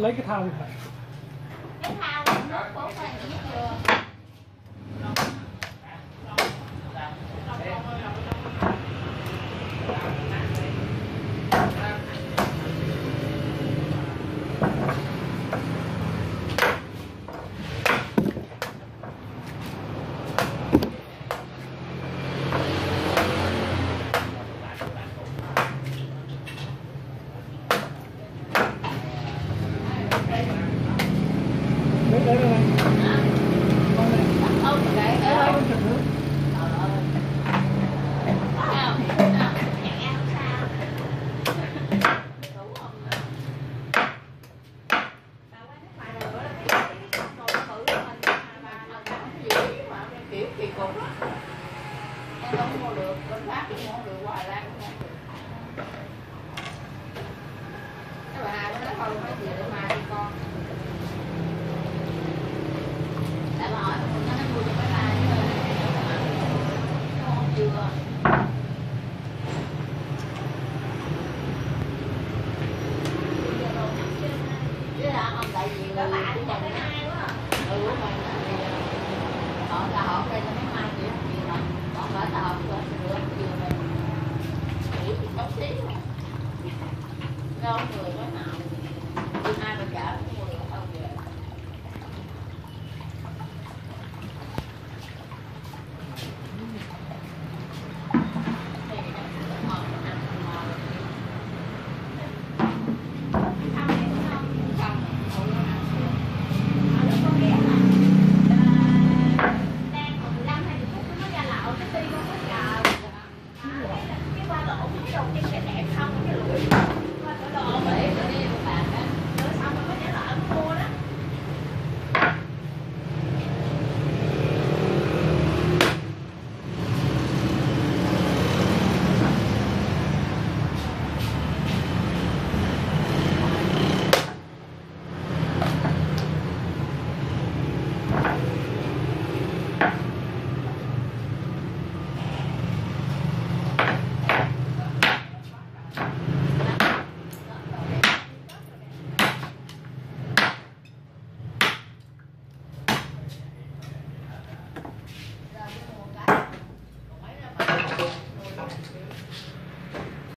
lấy cái thao đi cái thao nước của phải nhét vừa. Tại bà hỏi nó nó mua cho mấy bà nó không chưa không tại vì là bà của mình ừ của họ ờ, là họ đây là mấy đâu người nói nào. Đi hai bên chợ mua không về thì nó cũng ngon ăn cũng cái qua lỗ cái đầu nó đổ về đi bạn đó, xong rồi có là ấn mua